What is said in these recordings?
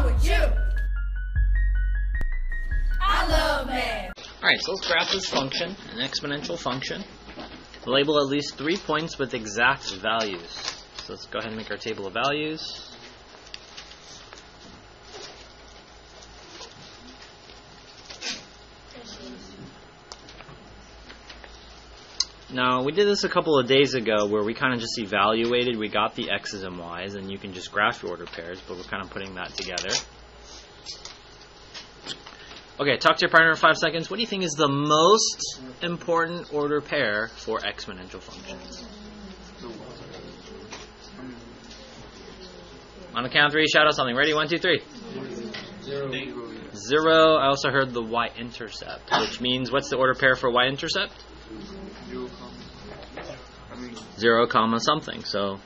wrong with you? I love math. Alright, so let's graph this function, an exponential function. Label at least three points with exact values. So let's go ahead and make our table of values. Now, we did this a couple of days ago where we kind of just evaluated, we got the x's and y's, and you can just graph your order pairs, but we're kind of putting that together. Okay, talk to your partner for five seconds. What do you think is the most important order pair for exponential functions? On the count of three, shout out something. Ready? One, two, three. Zero. I also heard the y-intercept, which means what's the order pair for y-intercept? Zero comma something. So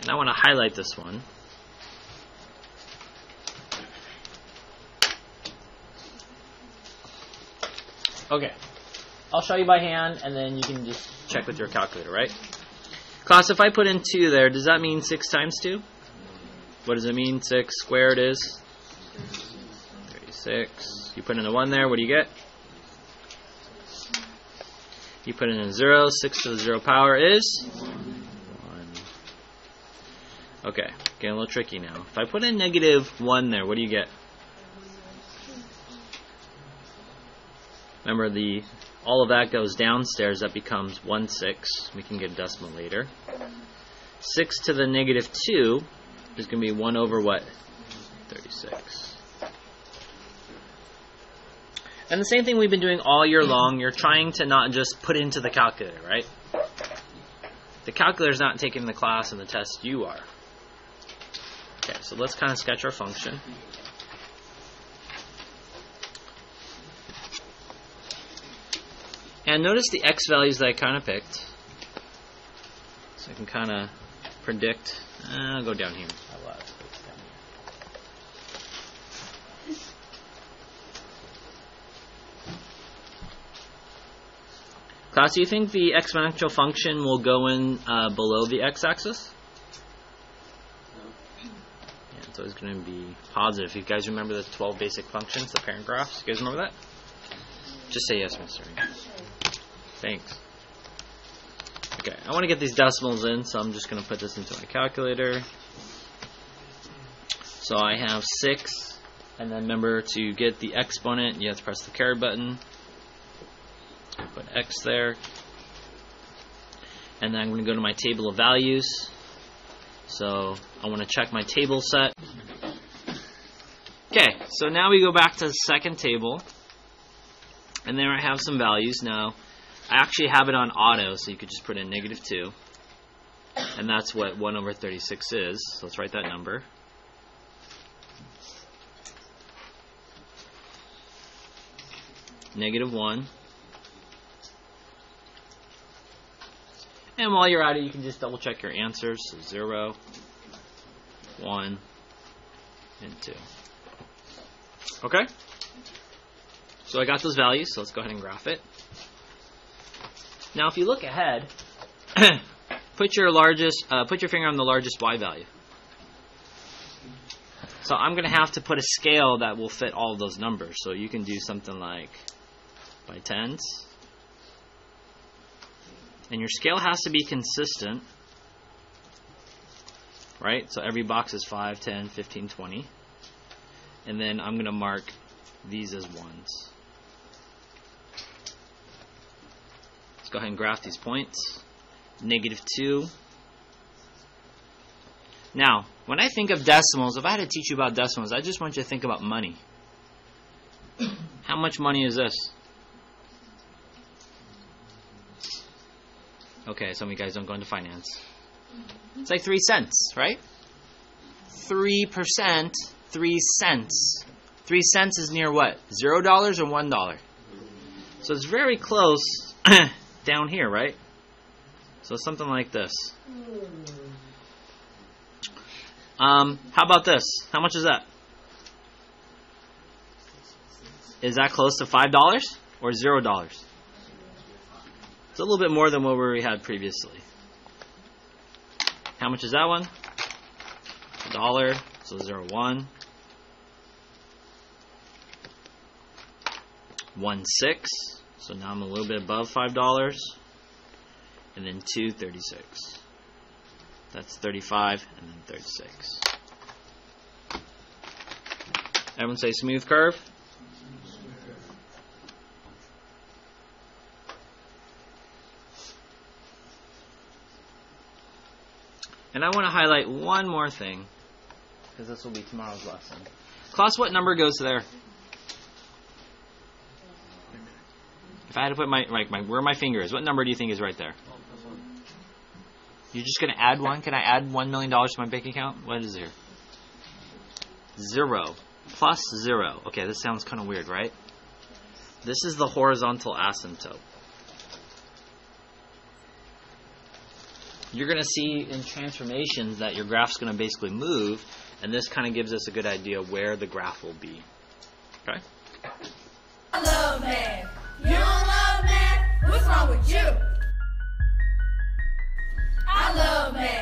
And I want to highlight this one. Okay. I'll show you by hand, and then you can just check with your calculator, right? Class, if I put in 2 there, does that mean 6 times 2? What does it mean? 6 squared is? 36. You put in a 1 there, what do you get? You put in a 0, 6 to the 0 power is? 1. Okay, getting a little tricky now. If I put in negative 1 there, what do you get? Remember, the all of that goes downstairs. That becomes 1 6. We can get a decimal later. 6 to the negative 2 is going to be 1 over what? 36. And the same thing we've been doing all year long. You're trying to not just put into the calculator, right? The calculator's not taking the class and the test, you are. Okay, so let's kind of sketch our function. And notice the x values that I kind of picked. So I can kind of predict. Uh, I'll go down here. Class, do you think the exponential function will go in uh, below the x-axis? No. Yeah, it's always going to be positive. You guys remember the 12 basic functions, the parent graphs? You guys remember that? Just say yes, Mr. Thanks. Okay, I want to get these decimals in, so I'm just going to put this into my calculator. So I have 6, and then remember to get the exponent, you have to press the caret button. Put x there. And then I'm going to go to my table of values. So I want to check my table set. Okay, so now we go back to the second table. And there I have some values. Now, I actually have it on auto, so you could just put in negative 2. And that's what 1 over 36 is. So let's write that number. Negative 1. And while you're at it, you can just double check your answers. So 0, 1, and 2. Okay? So I got those values, so let's go ahead and graph it. Now, if you look ahead, put your largest, uh, put your finger on the largest y value. So I'm going to have to put a scale that will fit all those numbers. So you can do something like by tens. And your scale has to be consistent. Right? So every box is 5, 10, 15, 20. And then I'm going to mark these as ones. Let's go ahead and graph these points. Negative 2. Now, when I think of decimals, if I had to teach you about decimals, I just want you to think about money. How much money is this? Okay, some of you guys don't go into finance. It's like 3 cents, right? 3%, 3 cents. 3 cents is near what? $0 or $1? So it's very close down here, right? So something like this. Um, how about this? How much is that? Is that close to $5 or $0? It's A little bit more than what we had previously. How much is that one? A dollar. So zero one. One six. So now I'm a little bit above five dollars. And then two thirty six. That's thirty five and then thirty six. Everyone say smooth curve. And I want to highlight one more thing, because this will be tomorrow's lesson. Class, what number goes there? If I had to put my, like my where my finger is, what number do you think is right there? You're just gonna add one? Can I add one million dollars to my bank account? What is here? Zero. Plus zero. Okay, this sounds kind of weird, right? This is the horizontal asymptote. you're going to see in transformations that your graph's going to basically move, and this kind of gives us a good idea where the graph will be. Okay? Love math. You don't love math? What's wrong with you? I love math.